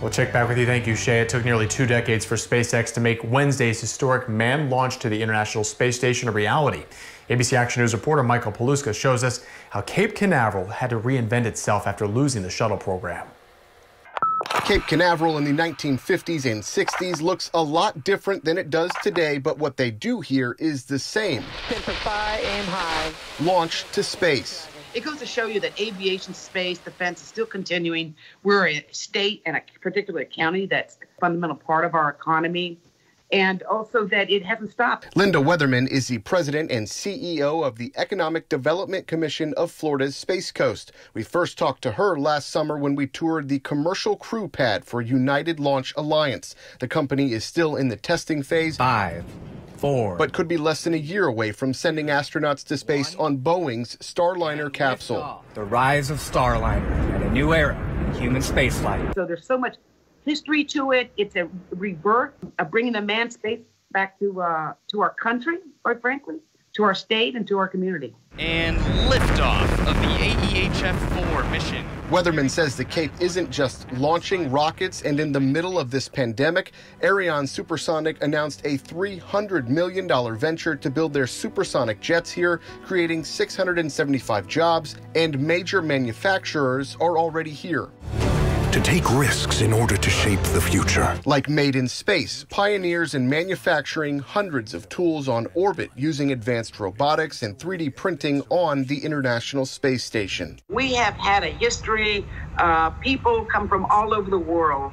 We'll check back with you. Thank you, Shay. It took nearly two decades for SpaceX to make Wednesday's historic manned launch to the International Space Station a reality. ABC Action News reporter Michael Paluska shows us how Cape Canaveral had to reinvent itself after losing the shuttle program. Cape Canaveral in the 1950s and 60s looks a lot different than it does today, but what they do here is the same. aim high. Launch to space. It goes to show you that aviation, space, defense is still continuing. We're a state and a particular county that's a fundamental part of our economy and also that it hasn't stopped. Lynda Weatherman is the president and CEO of the Economic Development Commission of Florida's Space Coast. We first talked to her last summer when we toured the commercial crew pad for United Launch Alliance. The company is still in the testing phase. Five. Four. But could be less than a year away from sending astronauts to space on Boeing's Starliner capsule. The rise of Starliner and a new era in human spaceflight. So there's so much history to it. It's a rebirth of bringing the manned space back to uh, to our country, quite frankly, to our state and to our community. And liftoff of the AEHF-4 mission. Weatherman says the Cape isn't just launching rockets, and in the middle of this pandemic, Aerion Supersonic announced a $300 million venture to build their supersonic jets here, creating 675 jobs, and major manufacturers are already here to take risks in order to shape the future. Like Made in Space, pioneers in manufacturing hundreds of tools on orbit using advanced robotics and 3D printing on the International Space Station. We have had a history. Uh, people come from all over the world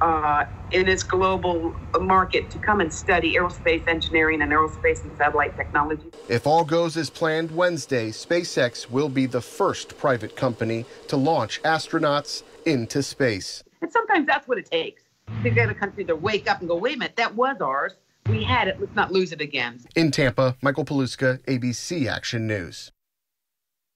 uh, in its global market to come and study aerospace engineering and aerospace and satellite technology. If all goes as planned Wednesday, SpaceX will be the first private company to launch astronauts into space. And sometimes that's what it takes to get a country to wake up and go, wait a minute, that was ours. We had it. Let's not lose it again. In Tampa, Michael Paluska, ABC Action News.